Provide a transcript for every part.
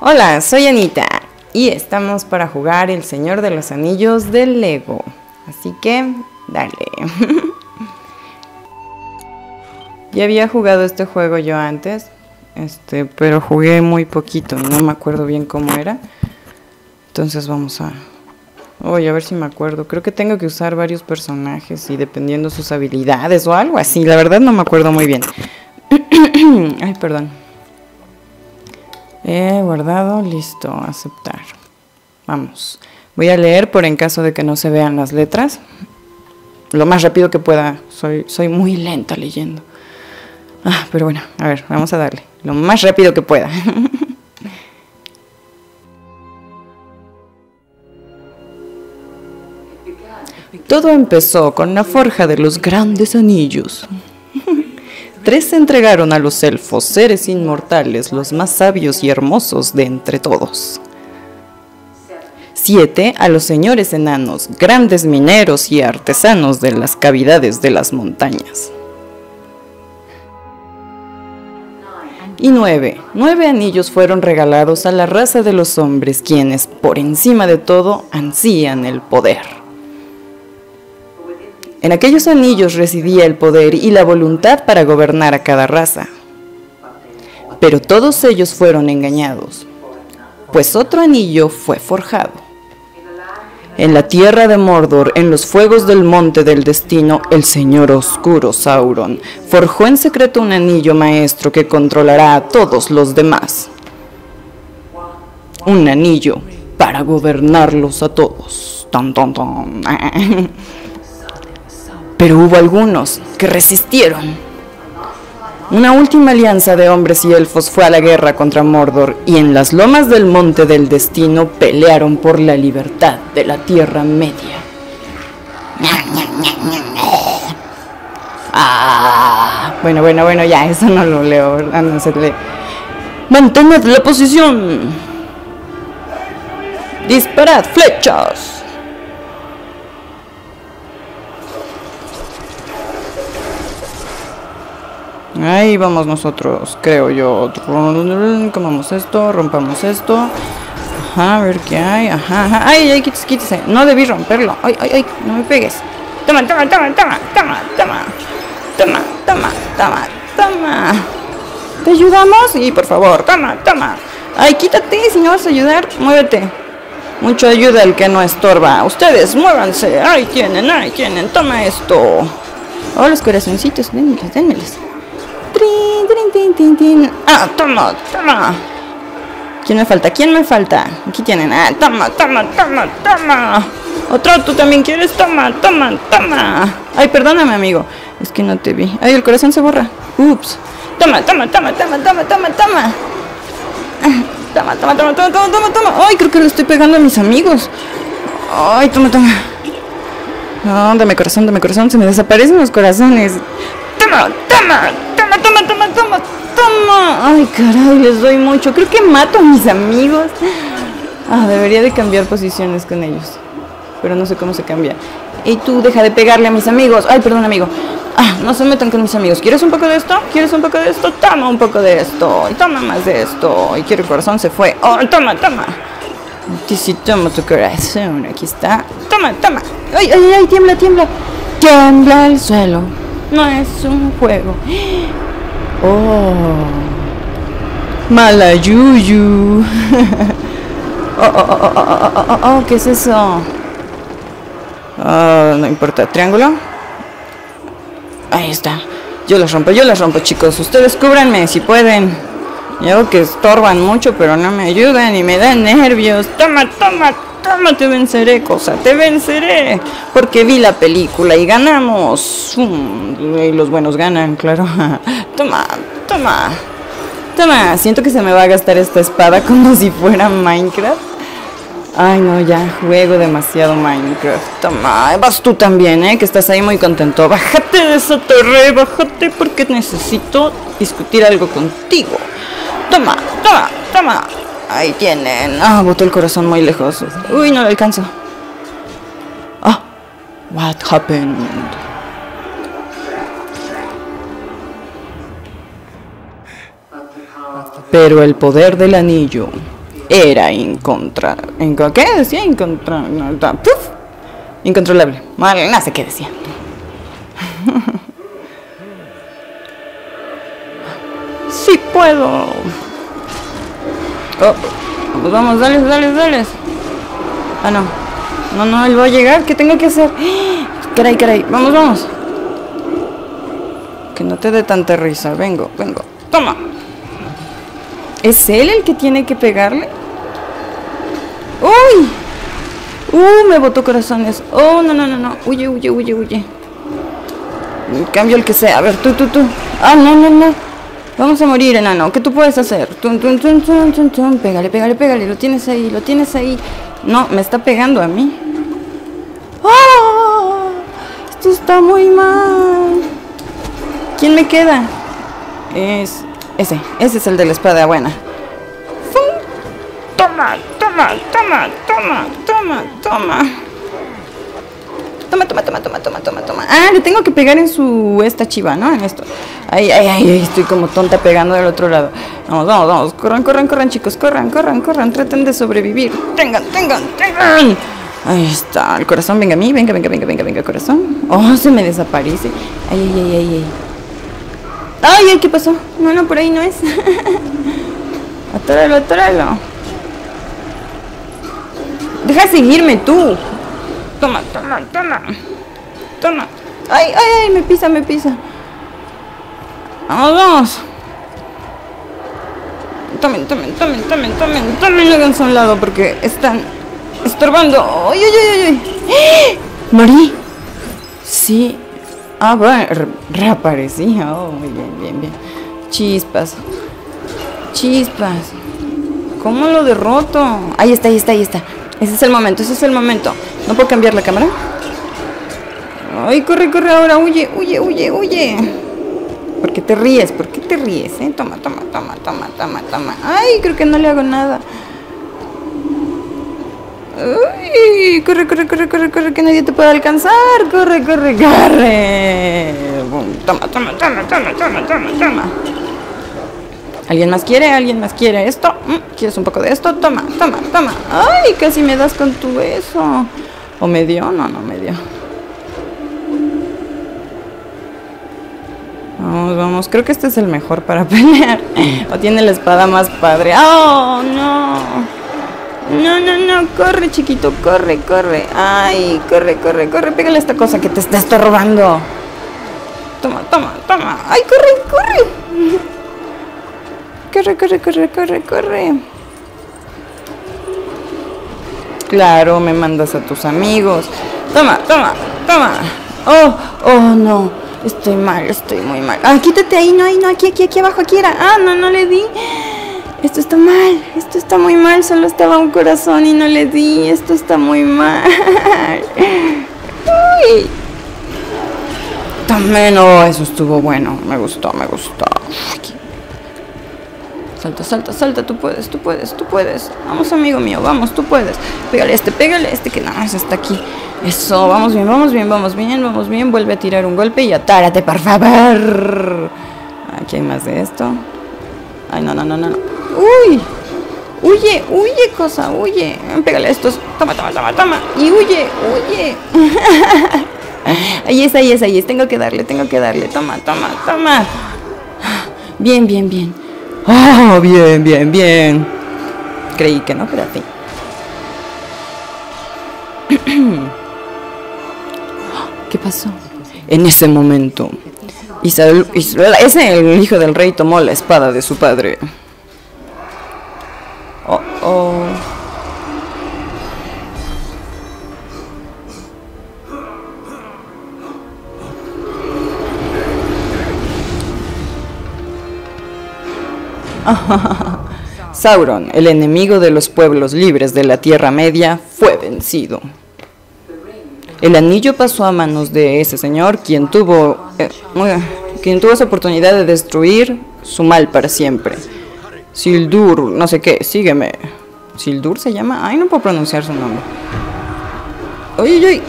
Hola, soy Anita y estamos para jugar El Señor de los Anillos del Lego. Así que, dale. ya había jugado este juego yo antes, este, pero jugué muy poquito, no me acuerdo bien cómo era. Entonces vamos a... Voy a ver si me acuerdo. Creo que tengo que usar varios personajes y dependiendo sus habilidades o algo así. La verdad no me acuerdo muy bien. Ay, perdón. He guardado, listo, aceptar. Vamos. Voy a leer por en caso de que no se vean las letras. Lo más rápido que pueda. Soy, soy muy lenta leyendo. Ah, pero bueno, a ver, vamos a darle. Lo más rápido que pueda. Todo empezó con la forja de los grandes anillos. Tres se entregaron a los elfos, seres inmortales, los más sabios y hermosos de entre todos. Siete a los señores enanos, grandes mineros y artesanos de las cavidades de las montañas. Y nueve, nueve anillos fueron regalados a la raza de los hombres, quienes, por encima de todo, ansían el poder. En aquellos anillos residía el poder y la voluntad para gobernar a cada raza. Pero todos ellos fueron engañados, pues otro anillo fue forjado. En la tierra de Mordor, en los fuegos del monte del destino, el señor oscuro Sauron forjó en secreto un anillo maestro que controlará a todos los demás. Un anillo para gobernarlos a todos. Ton, ton, ton. pero hubo algunos que resistieron. Una última alianza de hombres y elfos fue a la guerra contra Mordor y en las lomas del Monte del Destino pelearon por la libertad de la Tierra Media. Ah, bueno, bueno, bueno, ya, eso no lo leo, ¿verdad? No se lee. Mantened la posición. Disparad flechas. Ahí vamos nosotros, creo yo. Comamos esto, rompamos esto. Ajá, a ver qué hay. Ajá, ajá. Ay, ay, quítese, quítese. No debí romperlo. Ay, ay, ay, no me pegues. Toma, toma, toma, toma, toma, toma. Toma, toma, toma, toma. ¿Te ayudamos? Y por favor, toma, toma. Ay, quítate, si no vas a ayudar, muévete. Mucho ayuda el que no estorba. Ustedes, muévanse. Ahí tienen, ahí tienen. Toma esto. Oh, los corazoncitos, denmeles, denmeles. Ah, toma, toma. ¿Quién me falta? ¿Quién me falta? Aquí tienen. Ah, toma, toma, toma, toma. Otro, tú también quieres. Toma, toma, toma. Ay, perdóname, amigo. Es que no te vi. Ay, el corazón se borra. Ups. Toma, toma, toma, toma, toma, toma, toma. Toma, toma, toma, toma, toma, toma, toma. Ay, creo que le estoy pegando a mis amigos. Ay, toma, toma. No, dame corazón, dame corazón. Se me desaparecen los corazones. Toma, toma, toma, toma, toma. Ay, caray, les doy mucho. Creo que mato a mis amigos. Ah, debería de cambiar posiciones con ellos. Pero no sé cómo se cambia. Y tú deja de pegarle a mis amigos. Ay, perdón, amigo. Ah, no se metan con mis amigos. ¿Quieres un poco de esto? ¿Quieres un poco de esto? Toma un poco de esto. Y toma más de esto. Y quiero el corazón se fue. Oh, toma, toma. Sí, toma tu corazón. Aquí está. Toma, toma. Ay, ay, ay, tiembla, tiembla. Tiembla el suelo. No es un juego. Oh. Malayuyu. oh, oh, oh, oh, oh, oh, oh, ¿qué es eso? no importa. ¿Triángulo? Ahí está. Yo las rompo, yo las rompo, chicos. Ustedes cúbranme si pueden. Yo que estorban mucho, pero no me ayudan y me dan nervios. Toma, toma, toma, te venceré, cosa, te venceré. Porque vi la película y ganamos. Y los buenos ganan, claro. toma, toma. Toma, siento que se me va a gastar esta espada como si fuera Minecraft. Ay, no, ya juego demasiado Minecraft. Toma, vas tú también, ¿eh? Que estás ahí muy contento. Bájate de esa torre, bájate porque necesito discutir algo contigo. Toma, toma, toma. Ahí tienen. Ah, botó el corazón muy lejos. Uy, no lo alcanzo. Ah, what happened? Pero el poder del anillo era incontra... ¿Qué decía? Incontra... ¡Puf! Incontrolable. Mal, no sé qué decía. sí puedo. Oh, pues vamos, dale, dale, dale. Ah, no. No, no, él va a llegar. ¿Qué tengo que hacer? Caray, caray. Vamos, vamos. Que no te dé tanta risa. Vengo, vengo. Toma. ¿Es él el que tiene que pegarle? ¡Uy! ¡Uh! Me botó corazones. ¡Oh, no, no, no, no! Huye, huye, huye, huye. Cambio el que sea. A ver, tú, tú, tú. ¡Ah, no, no, no! Vamos a morir, enano. ¿Qué tú puedes hacer? Tum, tum, tum, tum, tum. Pégale, pégale, pégale. Lo tienes ahí, lo tienes ahí. No, me está pegando a mí. ¡Ah! Esto está muy mal. ¿Quién me queda? Es ese. Ese es el de la espada buena. Toma, toma, toma, toma, toma, toma. Toma, toma, toma, toma, toma, toma, toma. Ah, le tengo que pegar en su esta chiva, ¿no? En esto. Ay, ay, ay, estoy como tonta pegando del otro lado. Vamos, vamos, vamos. Corran, corran, corran, chicos. Corran, corran, corran. Traten de sobrevivir. Tengan, tengan, tengan. Ahí está. El corazón, venga a mí. Venga, venga, venga, venga, venga, corazón. Oh, se me desaparece. Ay, ay, ay, ay, ay. Ay, ¿qué pasó? No, no, por ahí no es. atóralo, atóralo. Deja seguirme tú. Toma, toma, toma. Toma. Ay, ay, ay, me pisa, me pisa. Vamos. Tomen, tomen, tomen, tomen, tomen, tomen, háganse a un lado porque están estorbando. ¡Ay, ay, ay, ay! ¡Marí! Sí. Ah, bueno, reaparecía. Oh, muy bien, bien, bien. Chispas. Chispas. ¿Cómo lo derroto? Ahí está, ahí está, ahí está. Ese es el momento, ese es el momento. ¿No puedo cambiar la cámara? Ay, corre, corre ahora, huye, huye, huye, huye. ¿Por qué te ríes? ¿Por qué te ríes? Eh? Toma, toma, toma, toma, toma, toma. Ay, creo que no le hago nada. Uy, corre, corre, corre, corre, corre, que nadie te puede alcanzar. Corre, corre, corre. Toma, toma, toma, toma, toma, toma, toma. ¿Alguien más quiere? ¿Alguien más quiere esto? Mm, ¿Quieres un poco de esto? Toma, toma, toma. Ay, casi me das con tu beso. ¿O me dio? No, no me dio. Vamos, vamos. Creo que este es el mejor para pelear. o tiene la espada más padre. ¡Oh, no! No, no, no. Corre, chiquito. Corre, corre. Ay, corre, corre, corre. Pégale esta cosa que te está estorbando. Toma, toma, toma. Ay, corre, corre. Corre, corre, corre, corre, corre. Claro, me mandas a tus amigos. Toma, toma, toma. Oh, oh, no. Estoy mal, estoy muy mal. Ah, quítate ahí, no, ahí, no, aquí, aquí, aquí abajo, aquí era. Ah, no, no le di. Esto está mal, esto está muy mal. Solo estaba un corazón y no le di. Esto está muy mal. Uy. También, no, eso estuvo bueno. Me gustó, me gustó. Salta, salta, salta, tú puedes, tú puedes, tú puedes. Vamos, amigo mío, vamos, tú puedes. Pégale este, pégale este que nada más está aquí. Eso, vamos bien, vamos bien, vamos bien, vamos bien. Vuelve a tirar un golpe y atárate, por favor. Aquí hay más de esto. Ay, no, no, no, no. Uy. Huye, huye, cosa, huye. Pégale a estos. Toma, toma, toma, toma. Y huye, huye. ahí es, ahí es, ahí es. Tengo que darle, tengo que darle. Toma, toma, toma. Bien, bien, bien. Oh, bien, bien, bien. Creí que no, pero sí. ¿Qué pasó? En ese momento, Isabel, Isabel, ese el hijo del rey tomó la espada de su padre. Oh, oh. Sauron, el enemigo de los pueblos libres de la Tierra Media, fue vencido. El anillo pasó a manos de ese señor, quien tuvo, eh, quien tuvo esa oportunidad de destruir su mal para siempre. Sildur, no sé qué, sígueme. ¿Sildur se llama? Ay, no puedo pronunciar su nombre. ¡Uy, uy,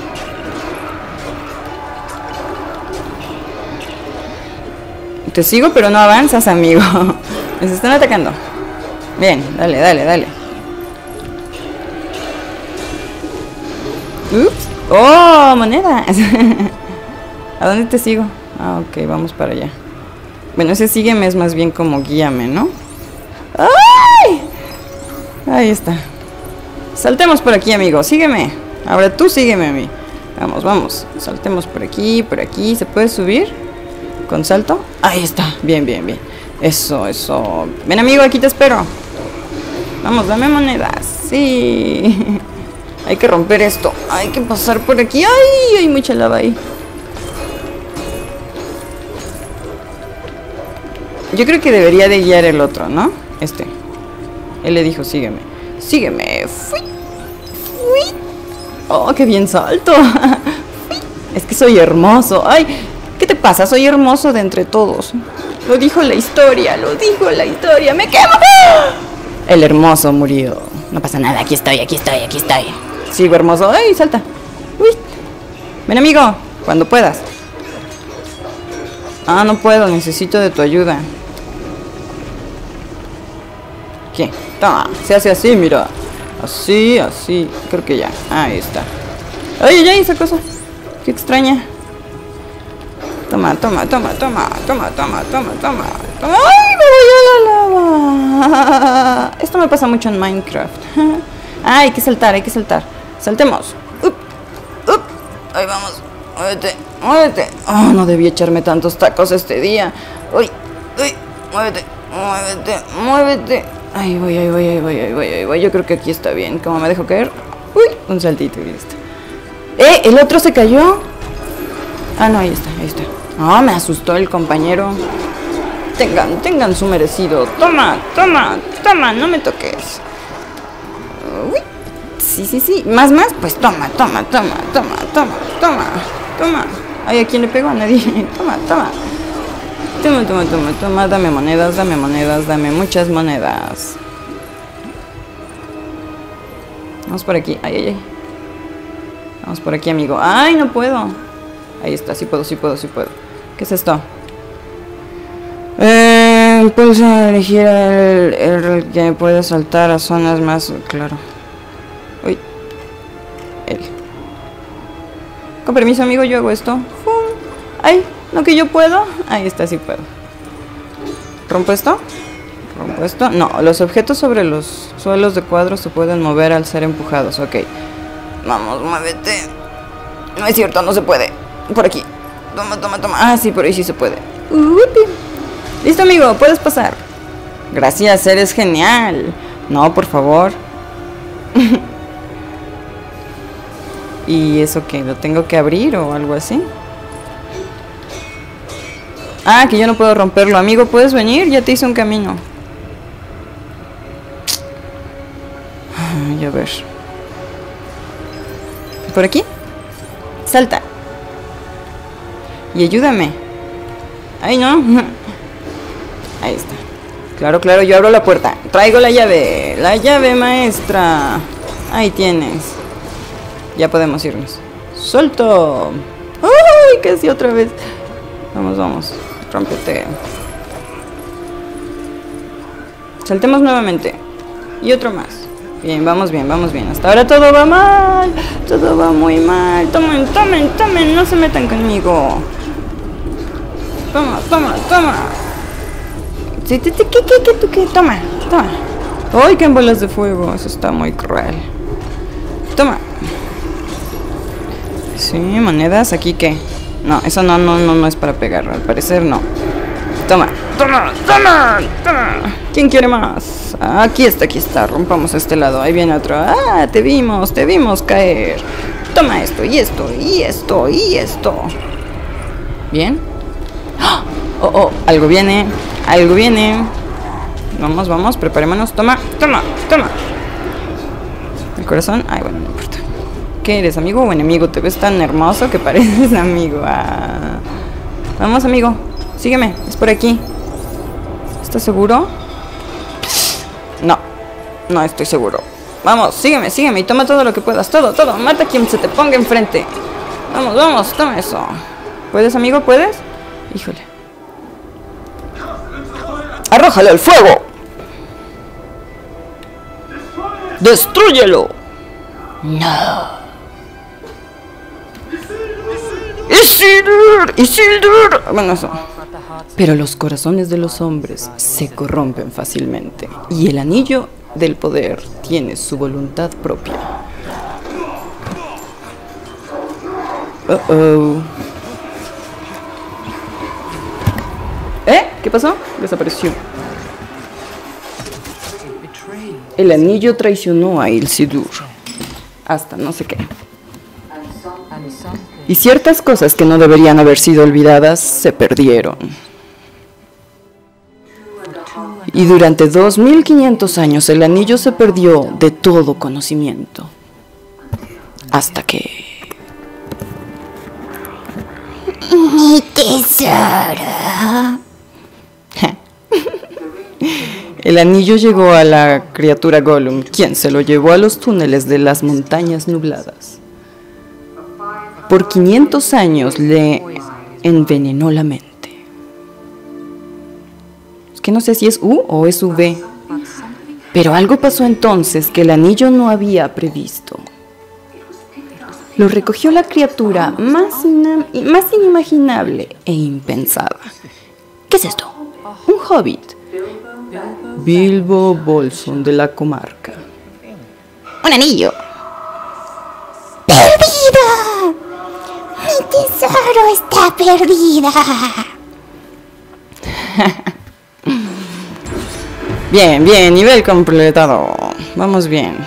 Te sigo, pero no avanzas, amigo. Nos están atacando. Bien, dale, dale, dale. Ups. ¡Oh, monedas! ¿A dónde te sigo? Ah, ok, vamos para allá. Bueno, ese sígueme es más bien como guíame, ¿no? ¡Ay! Ahí está. Saltemos por aquí, amigo. Sígueme. Ahora tú sígueme a mí. Vamos, vamos. Saltemos por aquí, por aquí. ¿Se puede subir? ¿Con salto? Ahí está. Bien, bien, bien. Eso, eso. Ven, amigo, aquí te espero. Vamos, dame monedas. Sí. Hay que romper esto. Hay que pasar por aquí. ¡Ay! Hay mucha lava ahí. Yo creo que debería de guiar el otro, ¿no? Este. Él le dijo, sígueme. Sígueme. Fui. Fui. Oh, qué bien salto. es que soy hermoso. Ay, ¿qué te pasa? Soy hermoso de entre todos. Lo dijo la historia, lo dijo la historia. ¡Me quemo! El hermoso murió. No pasa nada, aquí estoy, aquí estoy, aquí estoy. Sigo hermoso. ¡Ay, salta! ¡Uy! Ven, amigo, cuando puedas. Ah, no puedo, necesito de tu ayuda. ¿Qué? Toma, se hace así, mira. Así, así. Creo que ya. Ahí está. ¡Ay, ay, ay! Esa cosa. Qué extraña. Toma, toma, toma, toma, toma, toma, toma, toma. toma. ¡Ay, me voy a la lava! Esto me pasa mucho en Minecraft. Ah, hay que saltar, hay que saltar. Saltemos. Up, up. Ahí vamos. Muévete, muévete. Oh, no debí echarme tantos tacos este día. Uy, uy, muévete, muévete, muévete. Ahí voy, ahí voy, ahí voy, ahí voy, ahí voy. Yo creo que aquí está bien. ¿Cómo me dejo caer? Uy, un saltito y listo. ¡Eh! ¿El otro se cayó? Ah, no, ahí está, ahí está. Ah, me asustó el compañero. Tengan, tengan su merecido. Toma, toma, toma, no me toques. Uy. Sí, sí, sí. Más, más, pues toma, toma, toma, toma, toma, toma, toma. Ay, ¿a quién le pegó? A nadie. Toma, toma. Toma, toma, toma, toma. Dame monedas, dame monedas, dame muchas monedas. Vamos por aquí. Ay, ay, ay. Vamos por aquí, amigo. Ay, no puedo. Ahí está, sí puedo, sí puedo, sí puedo. ¿Qué es esto? Eh, elegir el, el que puede saltar a zonas más... Claro. Uy. Él. Con permiso, amigo, yo hago esto. ¡Fum! ¡Ay! ¿No que yo puedo? Ahí está, sí puedo. ¿Rompo esto? ¿Rompo esto? No, los objetos sobre los suelos de cuadros se pueden mover al ser empujados. Ok. Vamos, muévete. No es cierto, no se puede. Por aquí. Toma, toma, toma. Ah, sí, por ahí sí se puede. Upi. Listo, amigo, puedes pasar. Gracias, eres genial. No, por favor. ¿Y eso qué? ¿Lo tengo que abrir o algo así? Ah, que yo no puedo romperlo. Amigo, ¿puedes venir? Ya te hice un camino. Ay, a ver. ¿Por aquí? Salta. Y ayúdame. Ay, no. Ahí está. Claro, claro, yo abro la puerta. Traigo la llave. La llave maestra. Ahí tienes. Ya podemos irnos. ¡Suelto! ¡Ay! Casi otra vez. Vamos, vamos. Rómpete. Saltemos nuevamente. Y otro más. Bien, vamos bien, vamos bien. Hasta ahora todo va mal. Todo va muy mal. Tomen, tomen, tomen. No se metan conmigo. Toma, toma, toma. ¿Qué, qué, qué, qué, qué? Toma, toma. ¡Ay, qué bolas de fuego! Eso está muy cruel. Toma. Sí, monedas. ¿Aquí qué? No, eso no, no, no, no es para pegar. Al parecer no. Toma, toma, toma, toma. ¿Quién quiere más? Aquí está, aquí está. Rompamos este lado. Ahí viene otro. Ah, te vimos, te vimos caer. Toma esto, y esto, y esto, y esto. ¿Bien? Oh, oh, algo viene, algo viene. Vamos, vamos, preparémonos. Toma, toma, toma. El corazón. Ay, bueno, no importa. ¿Qué eres, amigo o enemigo? Te ves tan hermoso que pareces amigo. Ah. Vamos, amigo. Sígueme, es por aquí. ¿Estás seguro? No, no estoy seguro. Vamos, sígueme, sígueme y toma todo lo que puedas. Todo, todo. Mata a quien se te ponga enfrente. Vamos, vamos, toma eso. ¿Puedes, amigo? ¿Puedes? Híjole. ¡Arrójale al fuego! ¡Destrúyelo! No. ¡Isildur! ¡Isildur! Bueno, eso. Pero los corazones de los hombres se corrompen fácilmente y el anillo del poder tiene su voluntad propia. Uh -oh. ¿Eh? ¿Qué pasó? Desapareció. El anillo traicionó a Isildur. Hasta no sé qué. Y ciertas cosas que no deberían haber sido olvidadas se perdieron. Y durante 2500 años el anillo se perdió de todo conocimiento. Hasta que... Mi tesoro. El anillo llegó a la criatura Gollum, quien se lo llevó a los túneles de las montañas nubladas. Por 500 años le envenenó la mente. Es que no sé si es U o es V. Pero algo pasó entonces que el anillo no había previsto. Lo recogió la criatura más, más inimaginable e impensada. ¿Qué es esto? Un hobbit. Bilbo Bolson de la comarca. Un anillo. ¡Perdida! Mi tesoro está perdida. bien, bien, nivel completado. Vamos bien.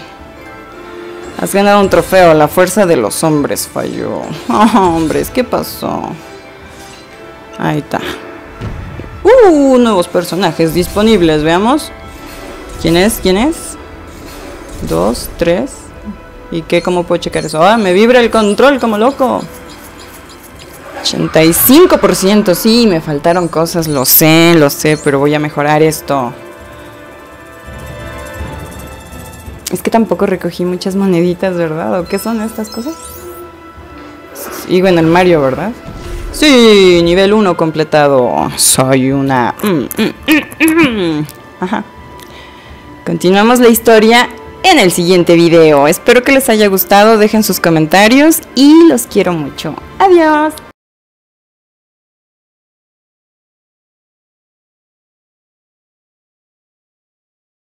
Has ganado un trofeo. La fuerza de los hombres falló. Oh, hombres, ¿qué pasó? Ahí está. Uh, nuevos personajes disponibles, veamos. ¿Quién es? ¿Quién es? Dos, tres. ¿Y qué? ¿Cómo puedo checar eso? ¡Ah, me vibra el control como loco! 85%, sí, me faltaron cosas, lo sé, lo sé, pero voy a mejorar esto. Es que tampoco recogí muchas moneditas, ¿verdad? ¿O qué son estas cosas? Y bueno, el Mario, ¿verdad? Sí, nivel 1 completado. Soy una... Mm, mm, mm, Ajá. Continuamos la historia en el siguiente video. Espero que les haya gustado, dejen sus comentarios y los quiero mucho. Adiós.